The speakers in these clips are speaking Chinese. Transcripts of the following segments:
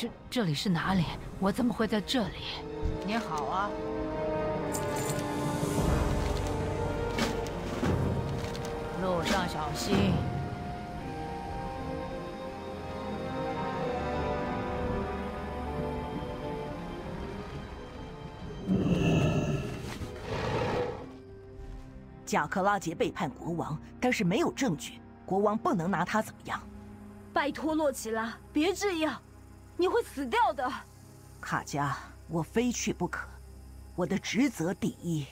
这这里是哪里？我怎么会在这里？你好啊，路上小心。贾克拉杰背叛国王，但是没有证据，国王不能拿他怎么样。拜托洛奇拉，别这样，你会死掉的。卡加，我非去不可，我的职责第一。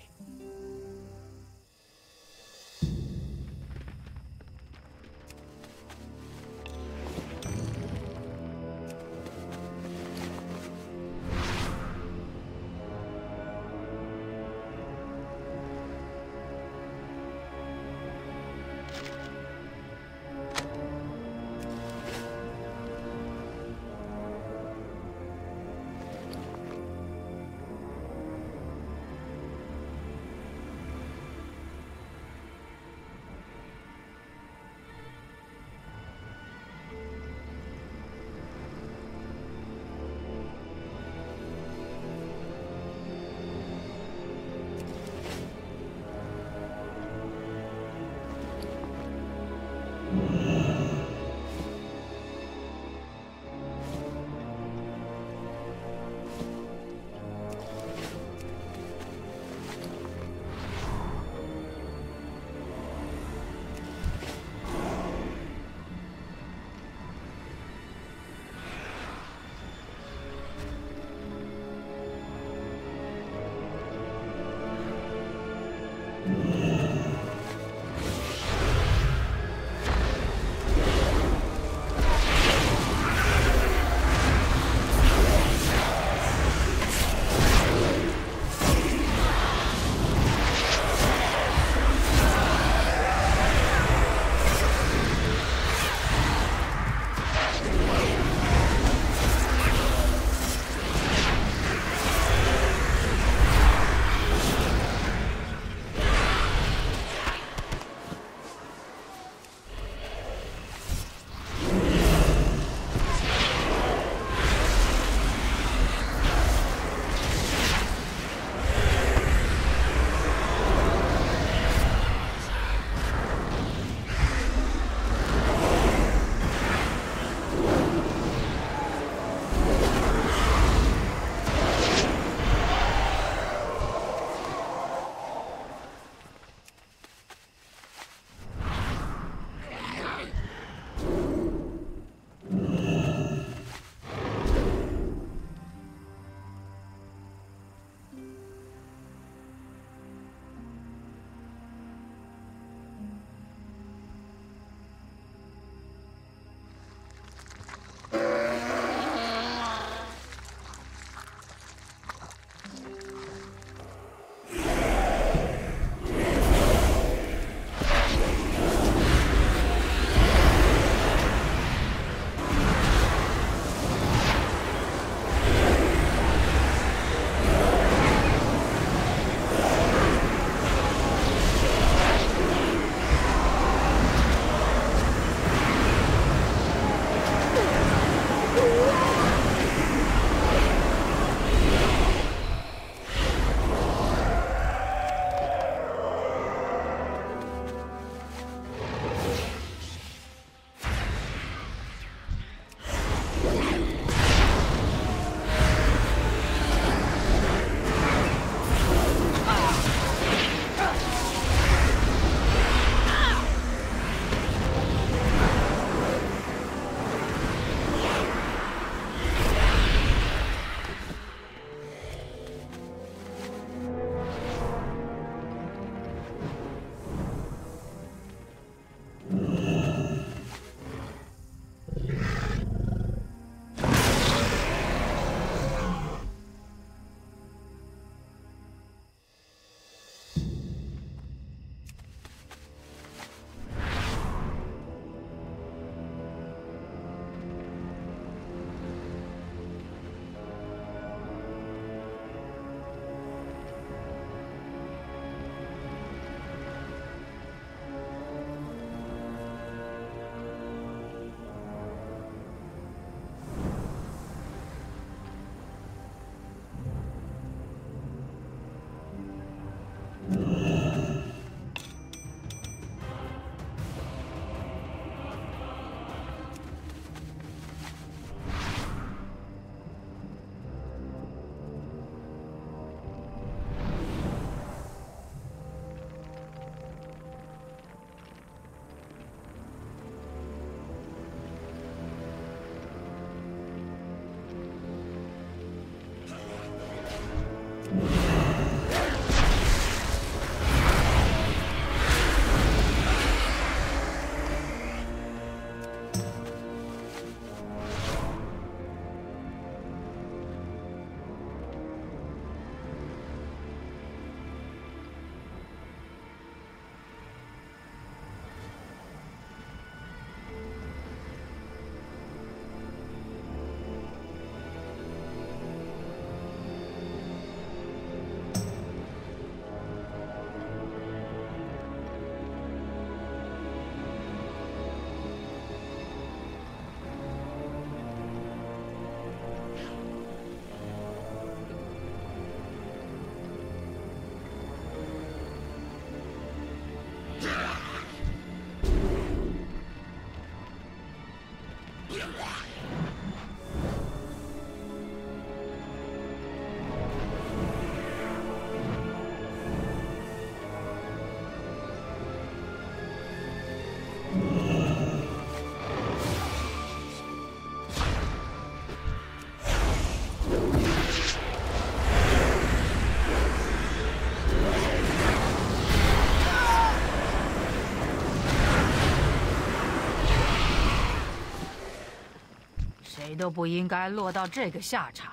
都不应该落到这个下场。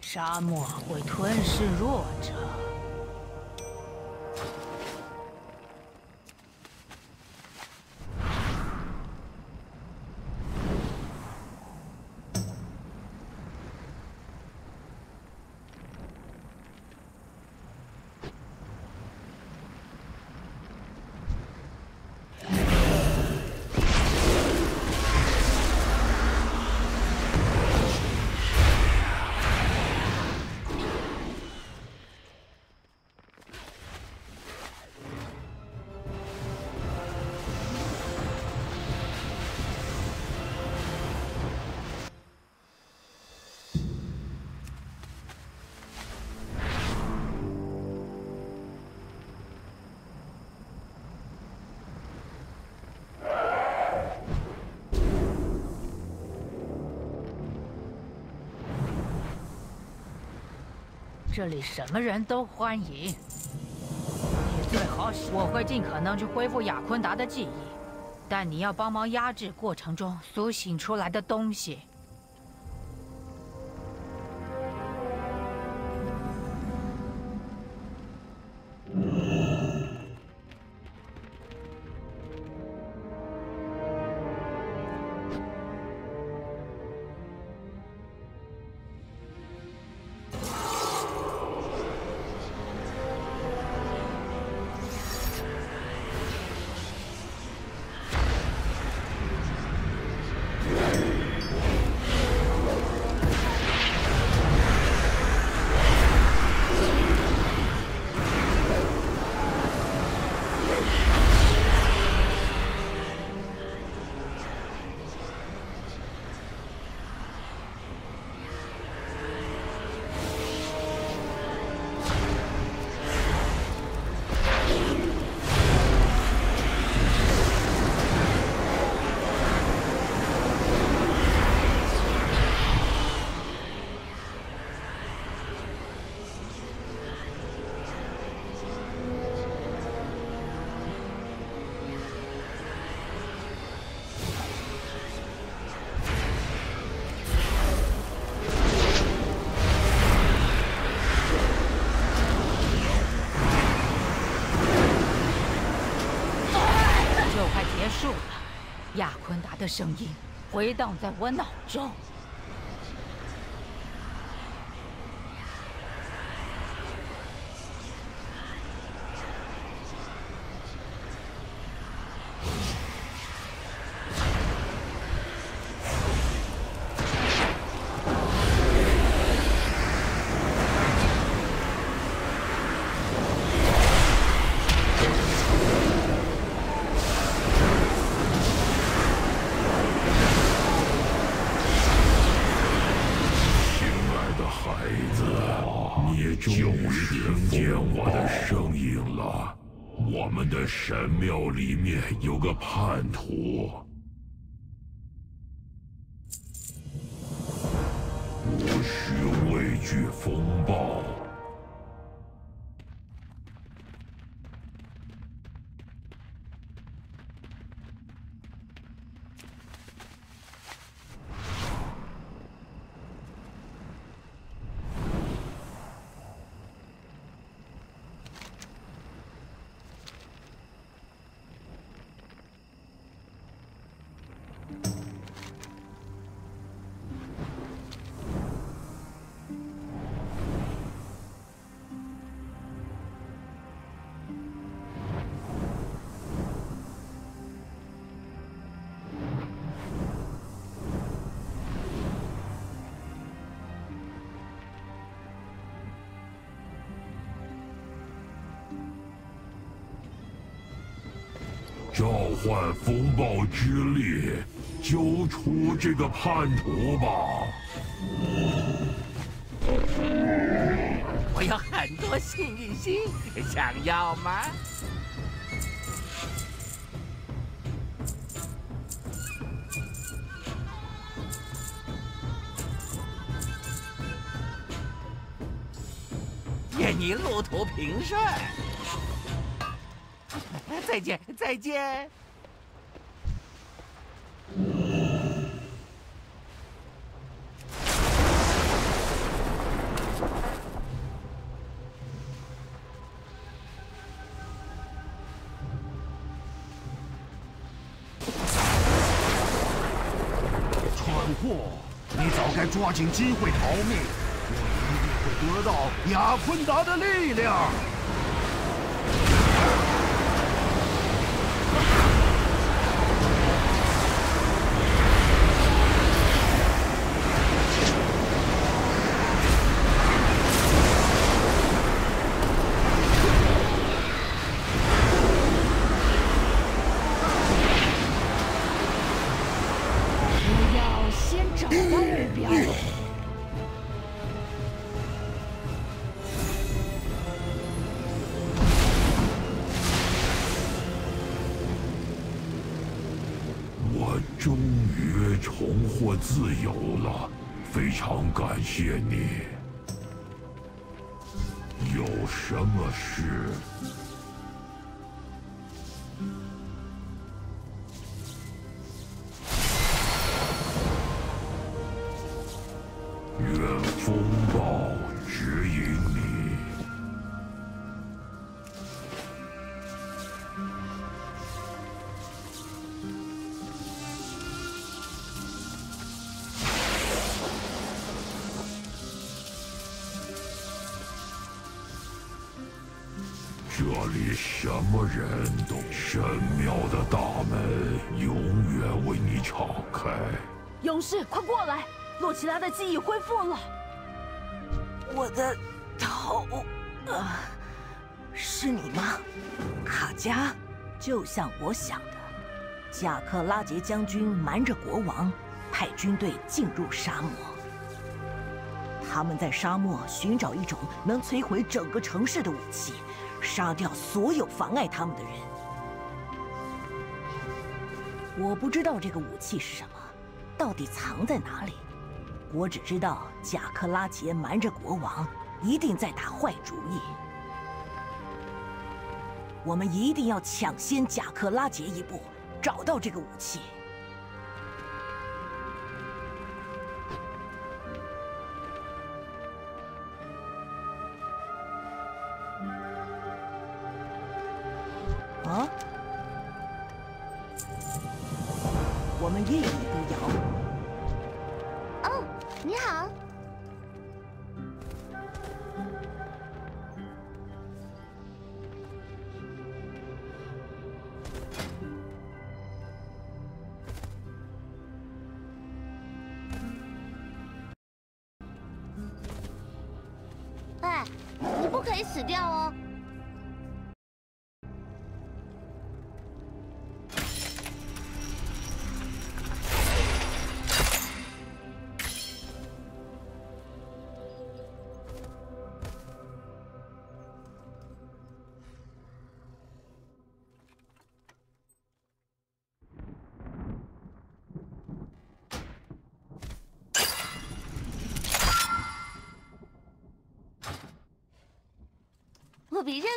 沙漠会吞噬弱者。这里什么人都欢迎。你最好，我会尽可能去恢复雅坤达的记忆，但你要帮忙压制过程中苏醒出来的东西。的声音回荡在我脑中。里面有个叛徒，召唤风暴之力，揪出这个叛徒吧！我有很多幸运星，想要吗？愿你路途平顺。再见，再见。蠢货，你早该抓紧机会逃命，我一定会得到雅昆达的力量。我要先我终于重获自由了，非常感谢你。有什么事？神庙的大门永远为你敞开。勇士，快过来！洛奇拉的记忆恢复了。我的头，啊，是你吗，卡加？就像我想的，贾克拉杰将军瞒着国王，派军队进入沙漠。他们在沙漠寻找一种能摧毁整个城市的武器，杀掉所有妨碍他们的人。我不知道这个武器是什么，到底藏在哪里。我只知道贾克拉杰瞒着国王，一定在打坏主意。我们一定要抢先贾克拉杰一步，找到这个武器。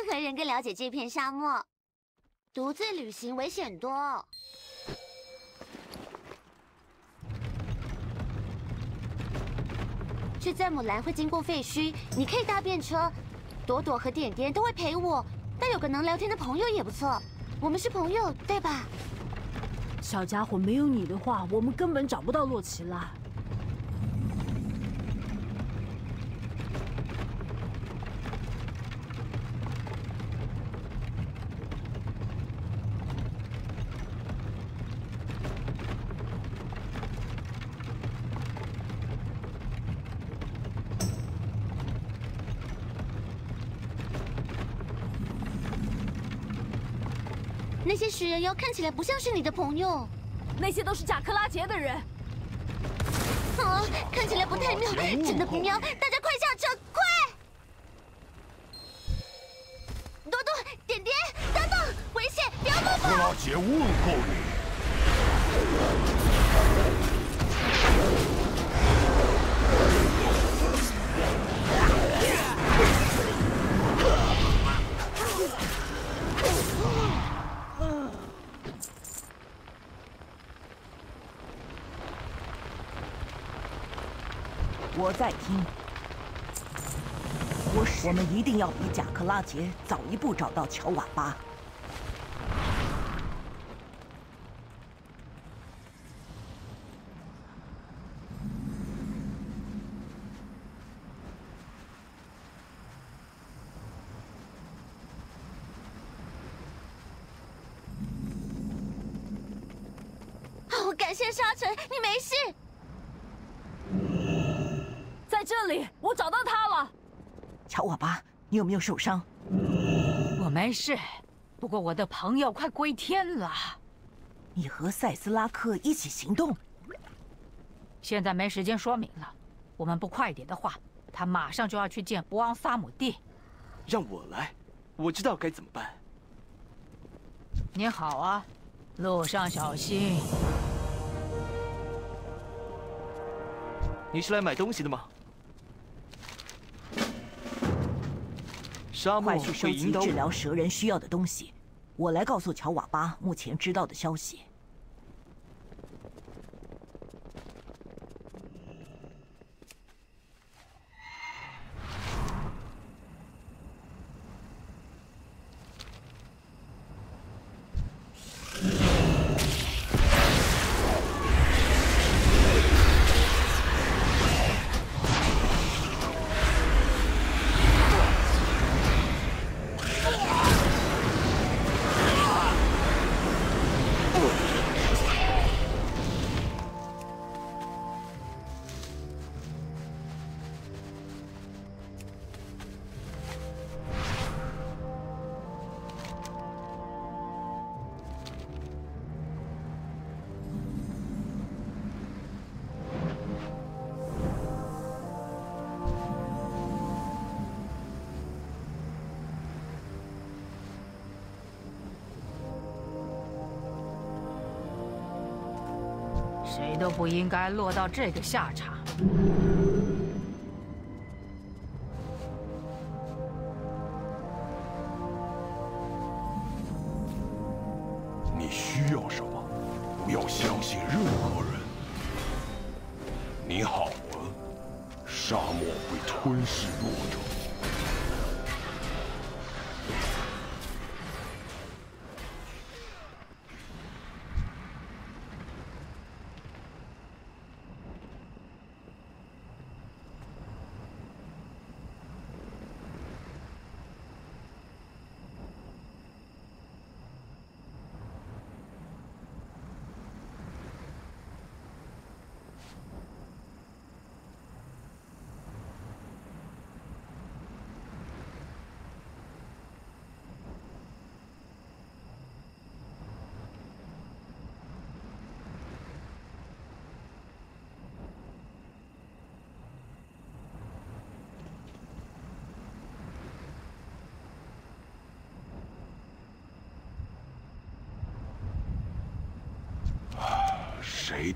何人更了解这片沙漠，独自旅行危险多。去赞姆兰会经过废墟，你可以搭便车。朵朵和点点都会陪我，但有个能聊天的朋友也不错。我们是朋友，对吧？小家伙，没有你的话，我们根本找不到洛奇拉。食人妖看起来不像是你的朋友。那些都是贾克拉杰的人。啊，看起来不太妙，真的不妙！大家定要比贾克拉杰早一步找到乔瓦巴。哦，感谢沙尘，你没事。在这里，我找到他了。乔瓦巴，你有没有受伤？我没事，不过我的朋友快归天了。你和塞斯拉克一起行动？现在没时间说明了，我们不快点的话，他马上就要去见博昂萨姆蒂。让我来，我知道该怎么办。你好啊，路上小心。你是来买东西的吗？沙漠快去收集治疗。蛇人需要的东西。我来告诉乔瓦巴目前知道的消息。谁都不应该落到这个下场。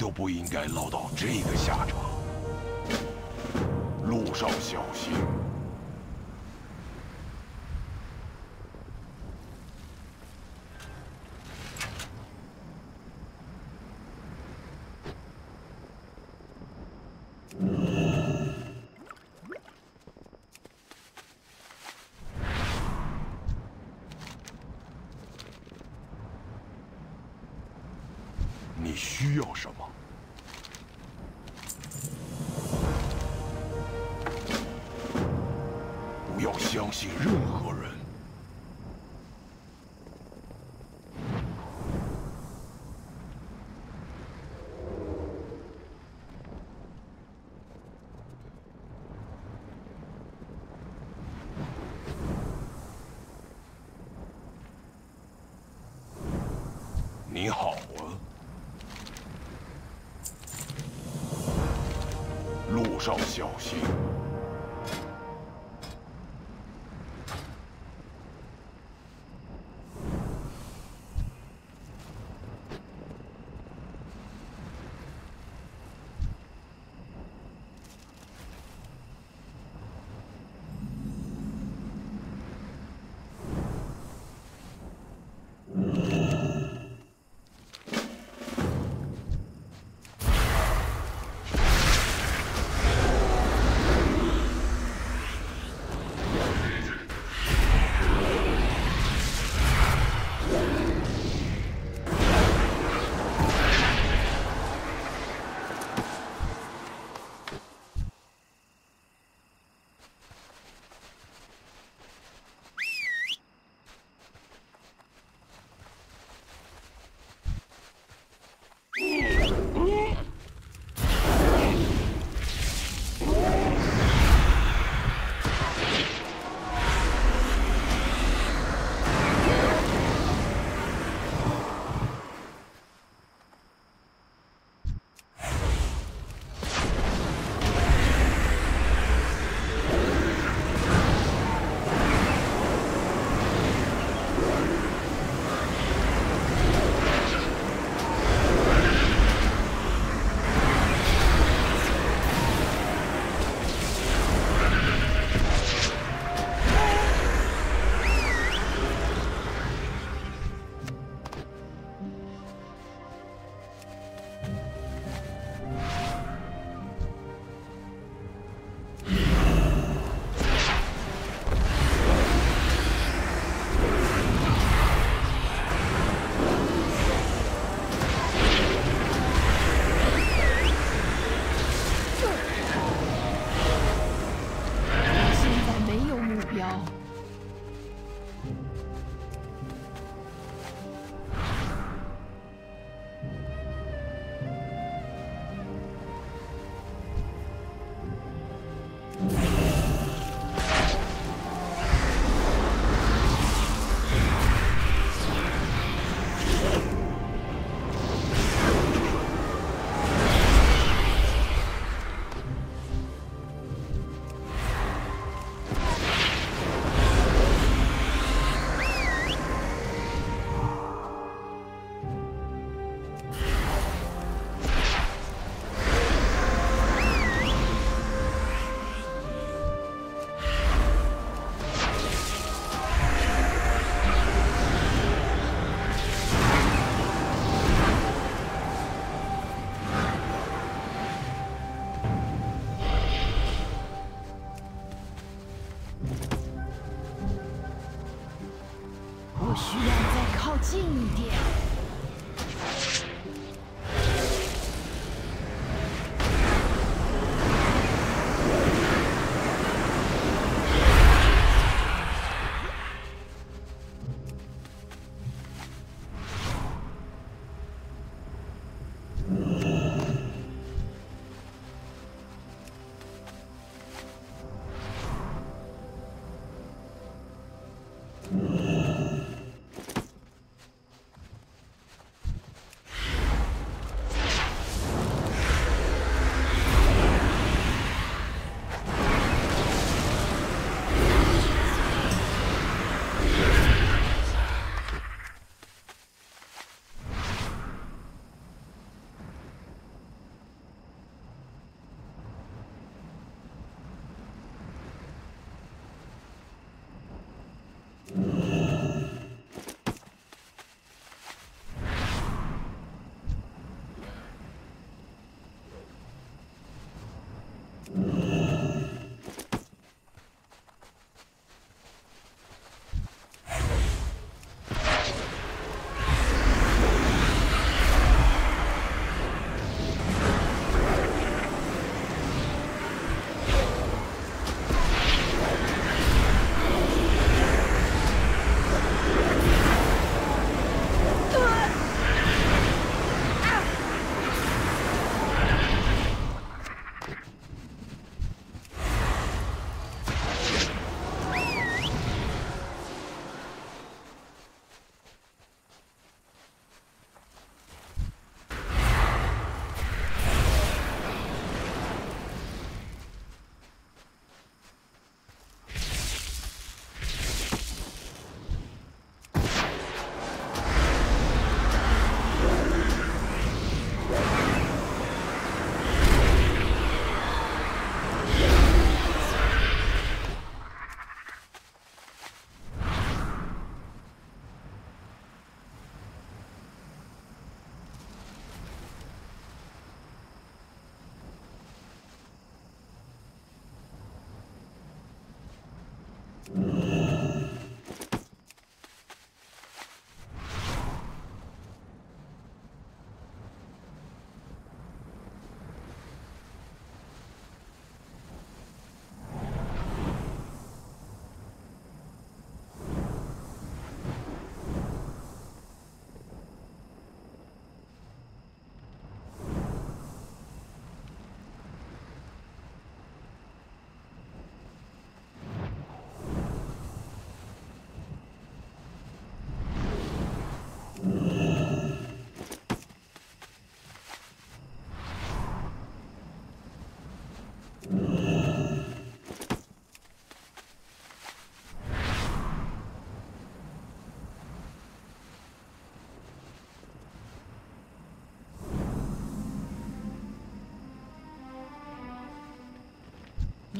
都不应该落到这个下场。路上小心。做什么？不要相信任何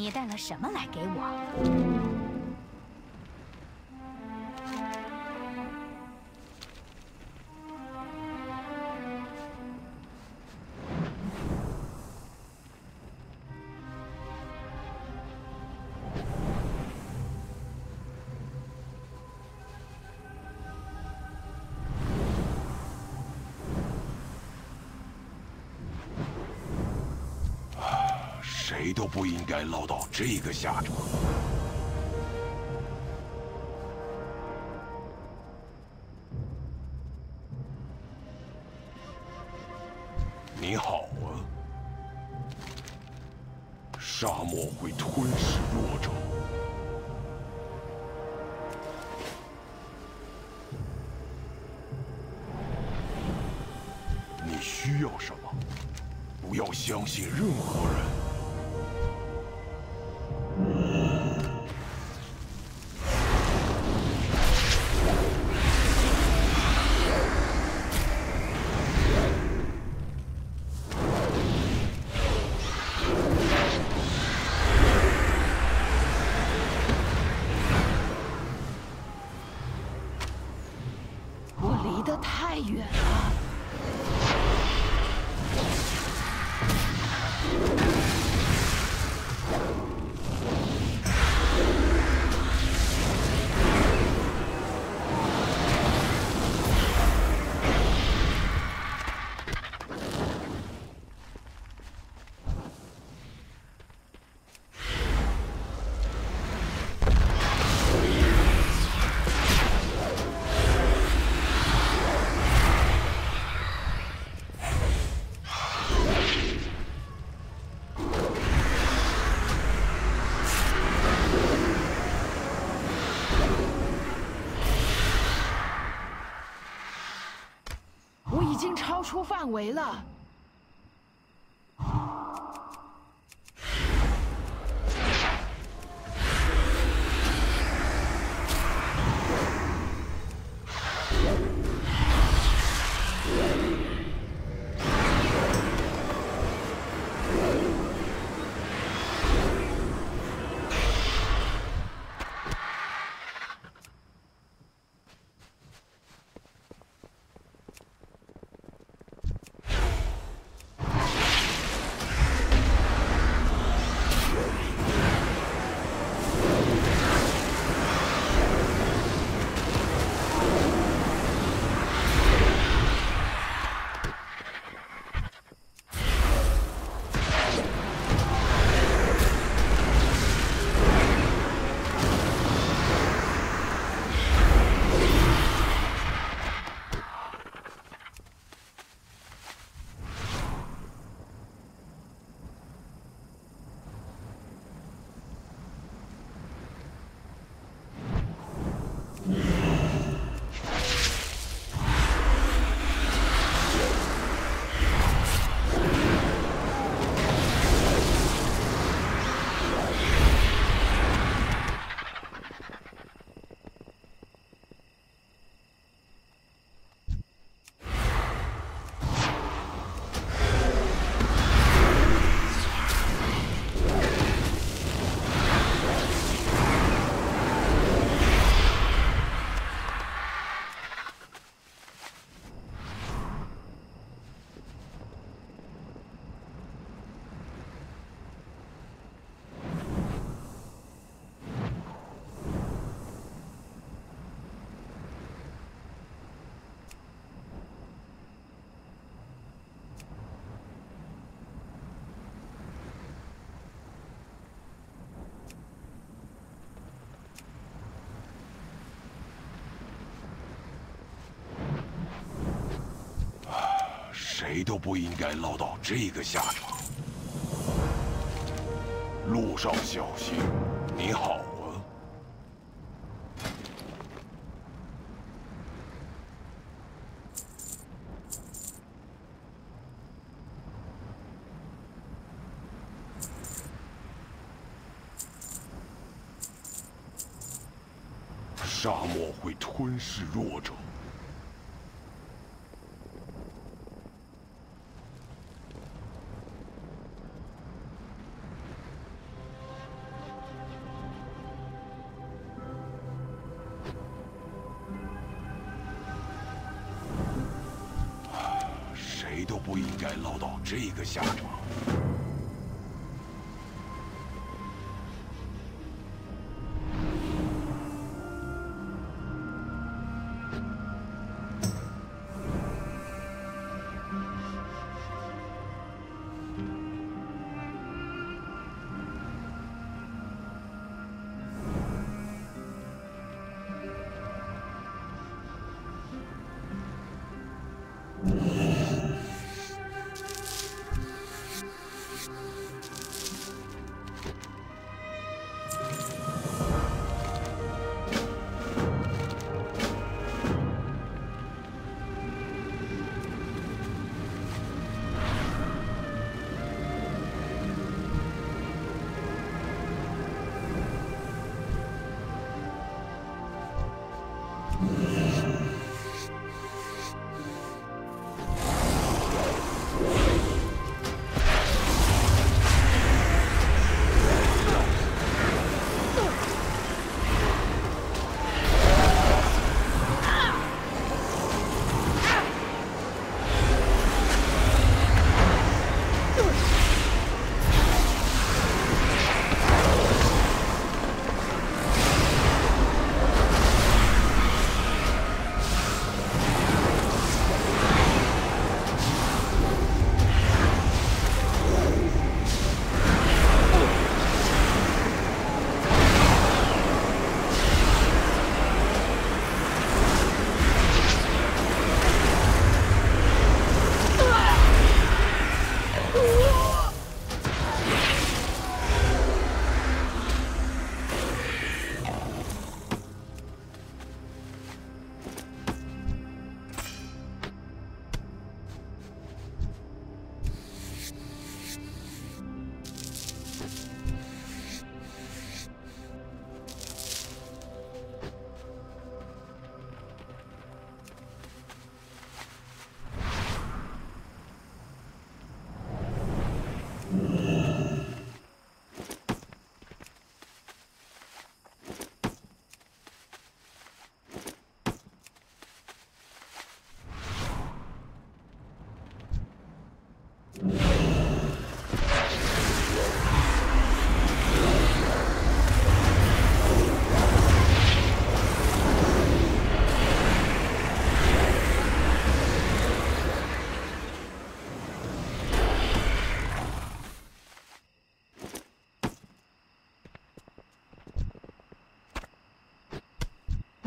你带了什么来给我？你都不应该落到这个下场。你好啊，沙漠会吞噬弱者。你需要什么？不要相信任何人。出范围了。谁都不应该落到这个下场。路上小心。你好个下场。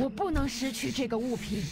我不能失去这个物品。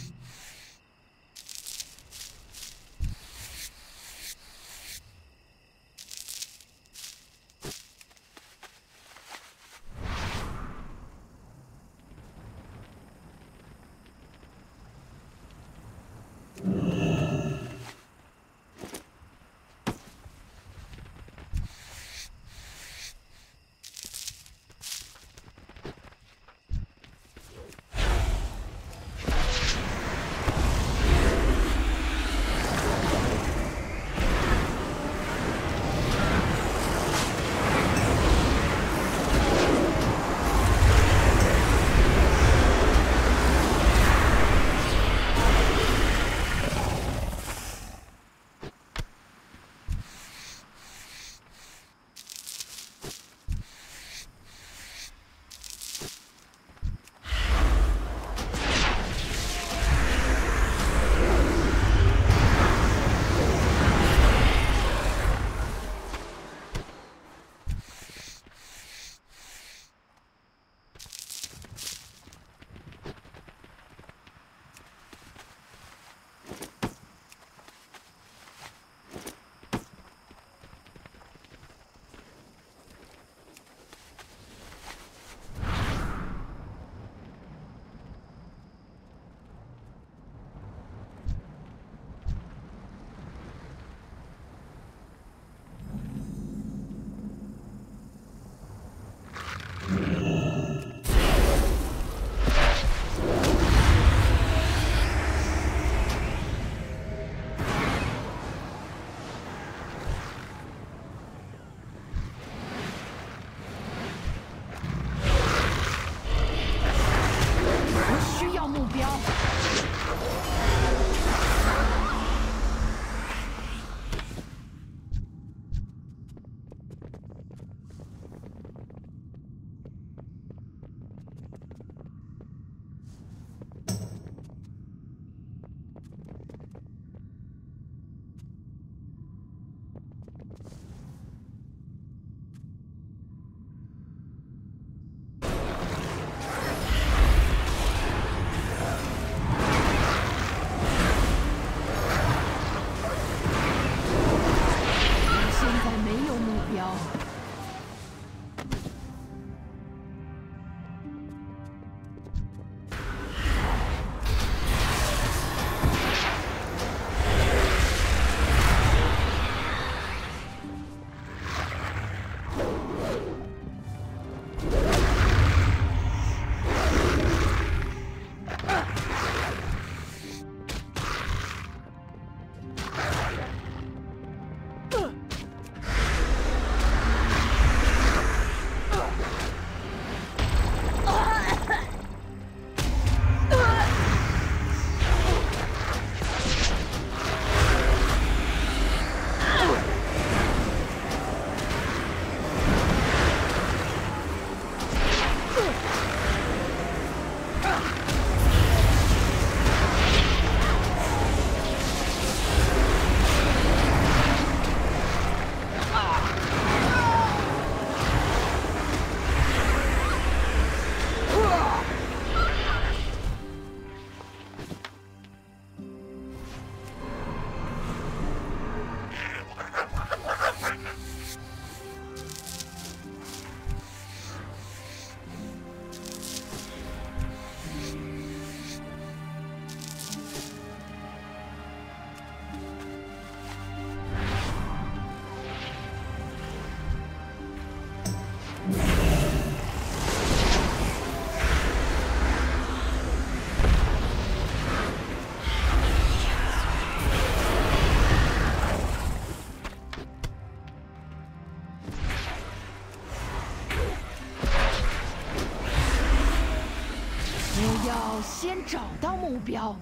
先找到目标。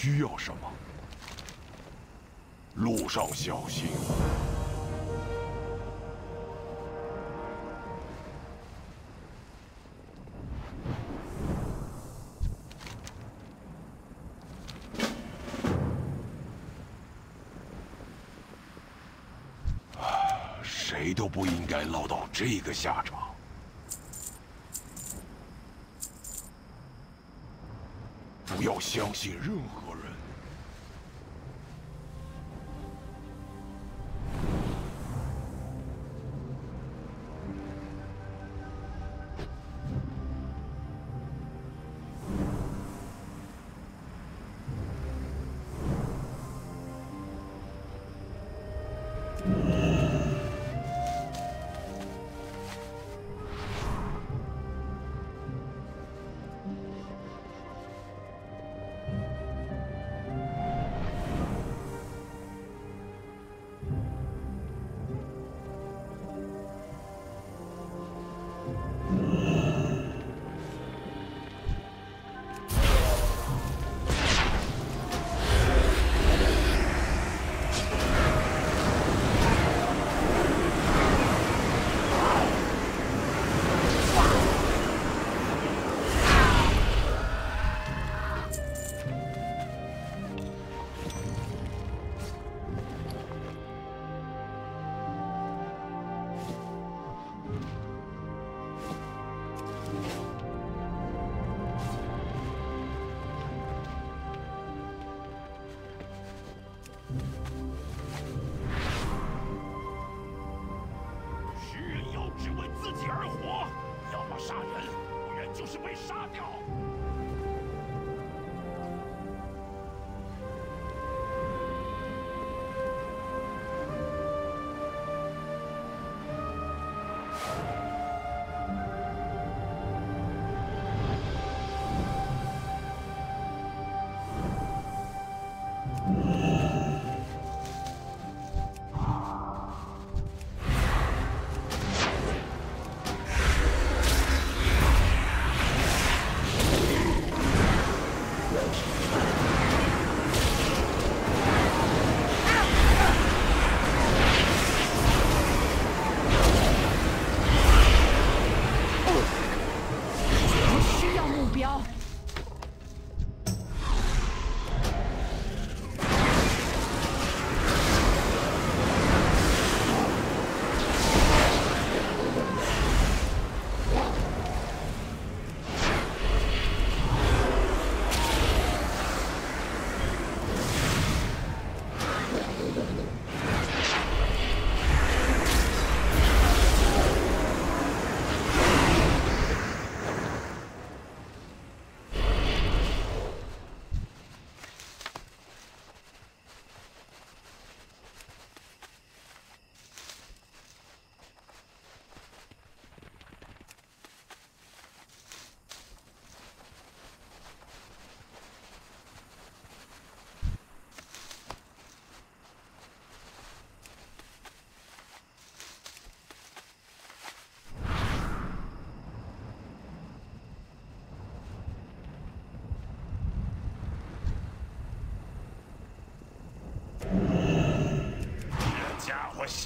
需要什么？路上小心。谁都不应该落到这个下场。不要相信任何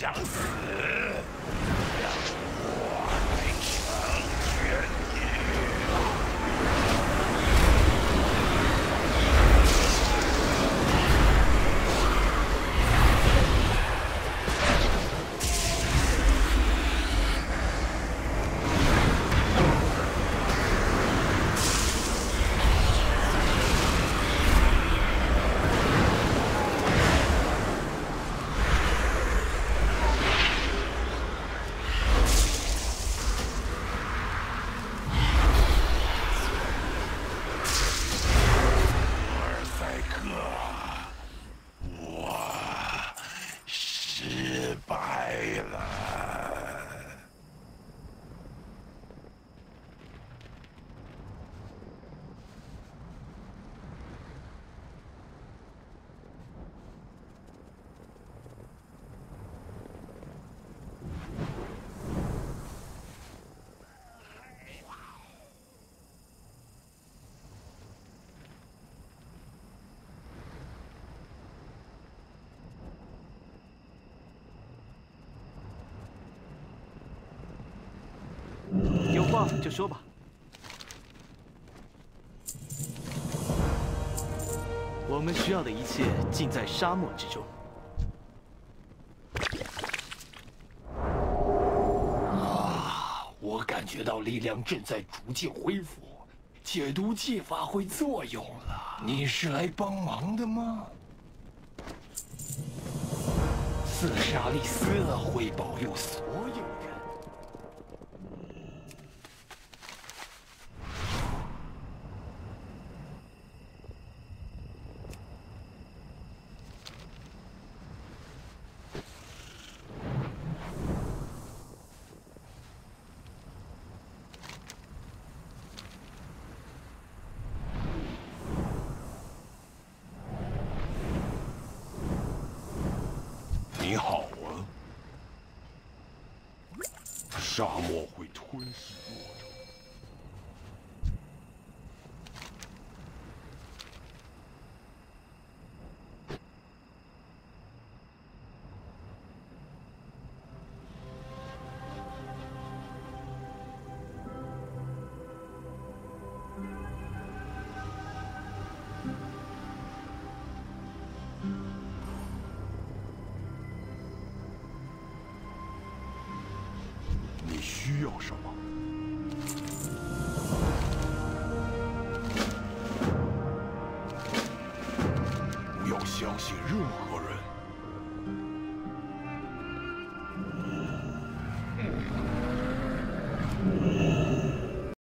家伙想死，让我来成全你。尔赛克，我失败了。就说吧。我们需要的一切尽在沙漠之中。啊我感觉到力量正在逐渐恢复，解毒剂发挥作用了。你是来帮忙的吗？斯沙利斯会保佑所有